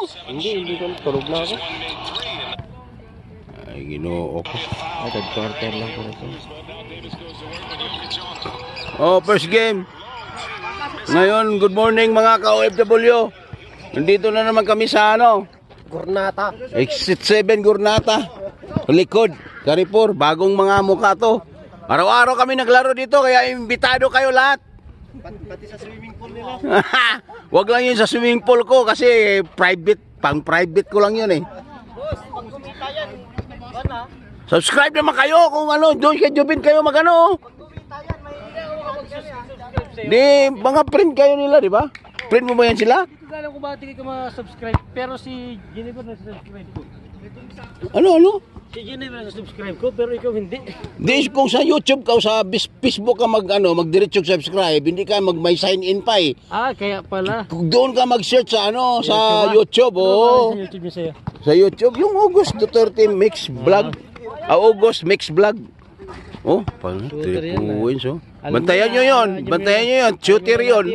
Hindi, hindi ko. Tulog na ako. Ay, ginoo ko. Ay, third lang po ito. Oh, first game. Ngayon, good morning mga ka-OFW. Nandito na naman kami sa ano, Gurnata. Exit 7 Gurnata. Likod, Carrefour, bagong mga mukha to. Araw-araw kami naglaro dito kaya imbitado kayo lahat. Pati sa swimming pool nila. Wag lang yun sa swimming pool ko kasi private, pang private ko lang yun eh. Boss, pag kumita yan? Subscribe naman kayo kung ano, doon kay Jubin kayo magano. Pag kumita yan, may sa'yo. Di, mga friend kayo nila, di ba? Friend mo ba yan sila? Hindi ko alam kung bakit hindi ka ma-subscribe. Pero si Jennifer na-subscribe ko. Ano, ano? Si Jennifer na-subscribe ko, pero ikaw hindi. Di, kung sa YouTube ka o sa bis- Facebook ka mag, ano, mag-direct subscribe, hindi ka mag may sign in pa eh. Ah, kaya pala. Kung Doon ka mag-search sa ano, sa YouTube, YouTube, Ano oh. ba sa YouTube niya sa'yo? Sa YouTube, yung August Duterte Mix Vlog. Ah, August Mix Vlog. Oh, paano? Shooter yan, ah. points, oh. Alam Bantayan niya, nyo yun. Bantayan nyo yun. Shooter yun.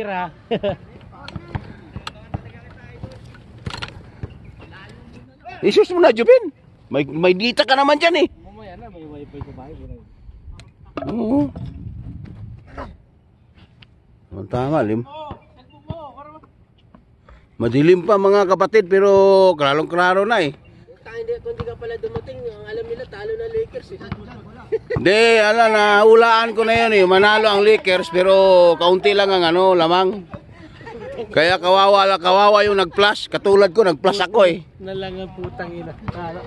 Isus mo na, Jubin. May, may dita ka naman dyan eh. Mamaya na, may wifi sa bahay. Oo. Oh, tama, lim. Madilim pa mga kapatid pero klarong klaro na eh. Tayo hindi, kung hindi ka pala dumating, ang alam nila, talo na Lakers eh. Hindi, ala na, hulaan ko na yun eh. Manalo ang Lakers pero kaunti lang ang ano, lamang. Kaya kawawa lang, kawawa yung nag-plus. Katulad ko, nag-plus ako eh. Nalangan putang ina.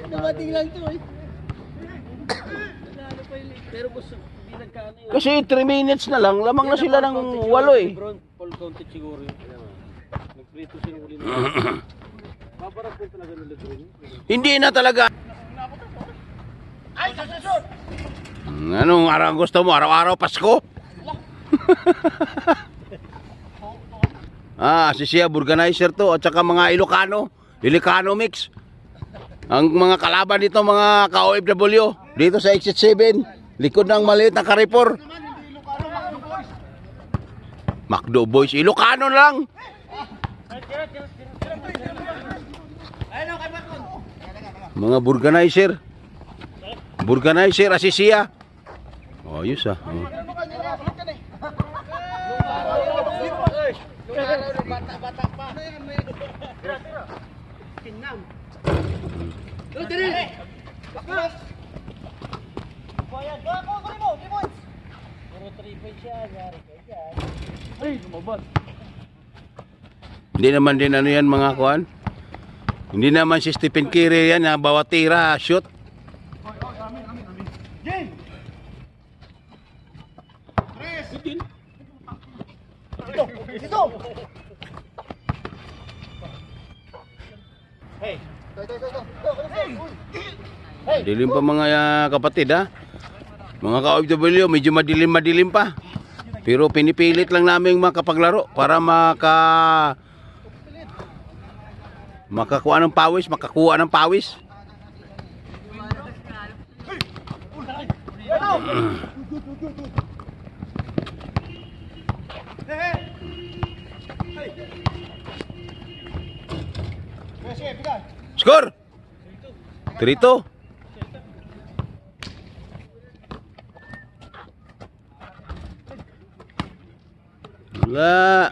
Dumating lang to eh. Pero gusto, hindi nagkaano yun. Kasi 3 minutes na lang, lamang na sila ng walo eh. Paul counted siguro yun. Nagprito sila uli na. Babarap po talaga ng Lebron. Hindi na talaga. Hmm, Anong araw gusto mo? Araw-araw Pasko? ah, si Sia organizer to at saka mga Ilocano, Ilocano mix. Ang mga kalaban dito mga ka-OFW dito sa Exit 7, likod ng maliit na Carrefour. Macdo Boys, Ilocano lang. Mga burganizer. Burganizer, asisiya. Oh, ayos ah. Oh. Puro 3 points siya. Yari ka dyan. Ay, lumabas. Hindi naman din ano yan mga kuan. Hindi naman si Stephen Curry yan na bawat tira, shoot. Dilim pa mga ah, kapatid ha. Mga ka-OFW, medyo madilim-madilim pa. Pero pinipilit lang namin makapaglaro para maka makakuha ng pawis, makakuha ng pawis. Score! 3-2. Wala.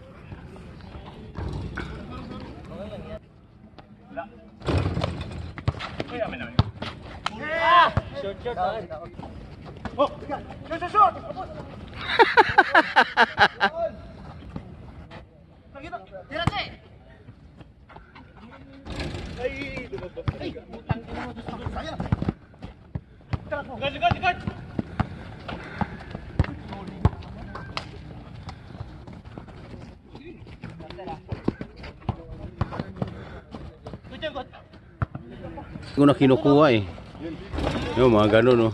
Short, short. ah. ko na kinukuha eh. Yung mga ganun oh.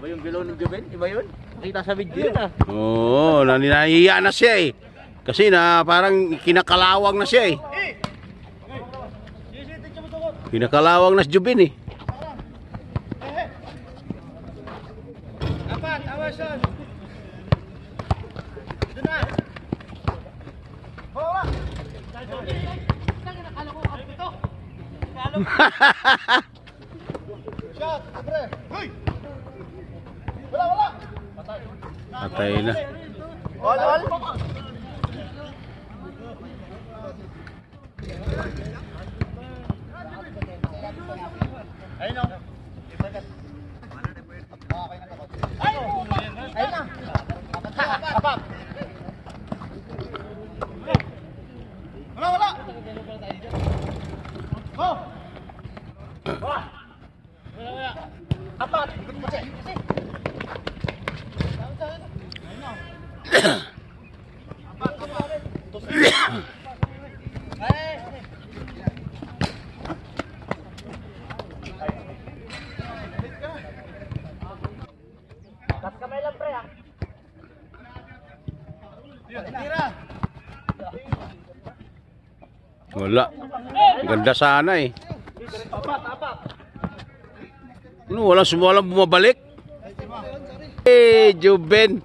Ba yung galaw ng Joven? Iba yun? Nakita sa video yun ah. Oo, naninahiya na siya eh. Kasi na parang kinakalawang na siya eh. Kinakalawang na si Jubin eh. Apat, awas yun. Doon na. Bawa. Shot, pre. Hoy! Wala, wala. Patay na. All, all. Ayun o. Ayun na. Apat. Wala, wala. Oh. Apat. Tas kamay lang pre. Tira. Wala. Ganda sana eh. Apat, apat. Ano, walang sumuwalang bumabalik? Eh, Juben.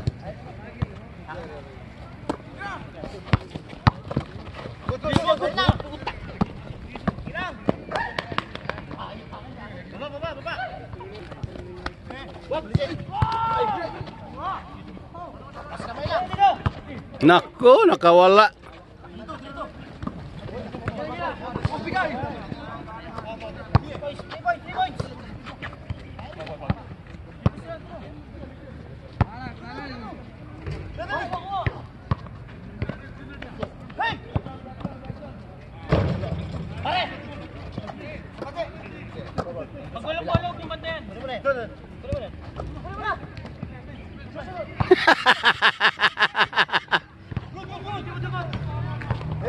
yung banda yan.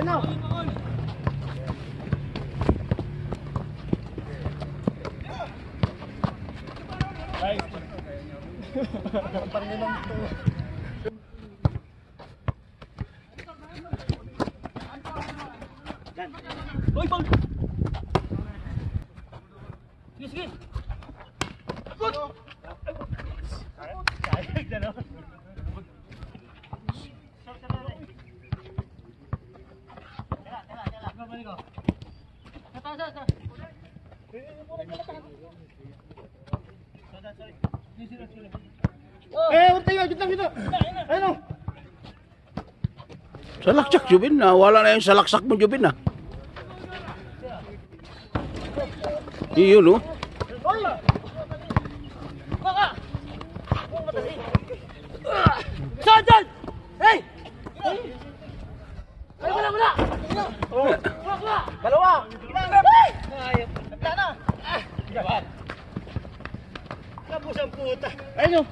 Ano? Uy, bang! Sige, sige! Good! Sayang, dalawa. Eh, huwag tayo, dito lang dito. Ayun o. Salaksak, Jubin. Nawala na yung salaksak mo, Jubin ah. Iyon! Baka! Saan, saan? Hey! Ay, wala, wala! Oh. Dalawa! Ayop. Nagla na! Ah! Jabat! Kapos ang puta! Ayun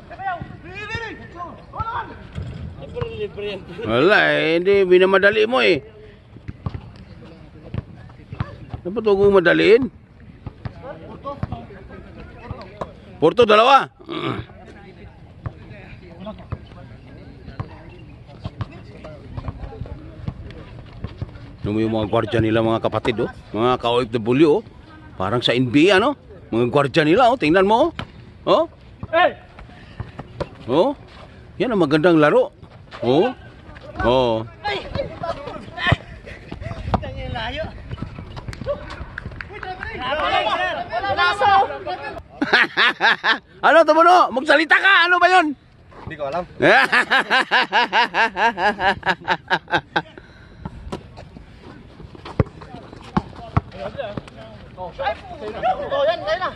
bili! Wala yan. Eh, hindi binamadali mo eh. Dapat huwag mo madaliin. Porto, dalawa. Ano mo yung mga gwardiya nila mga kapatid oh. Mga ka-OFW oh. Parang sa NBA ano. Mga gwardiya nila oh. Tingnan mo oh. Oh. Oh. Yan ang magandang laro. Oh. Oh. Ano to no? Magsalita ka. Ano ba 'yon? Hindi ko alam. Oh, yan, kaya na.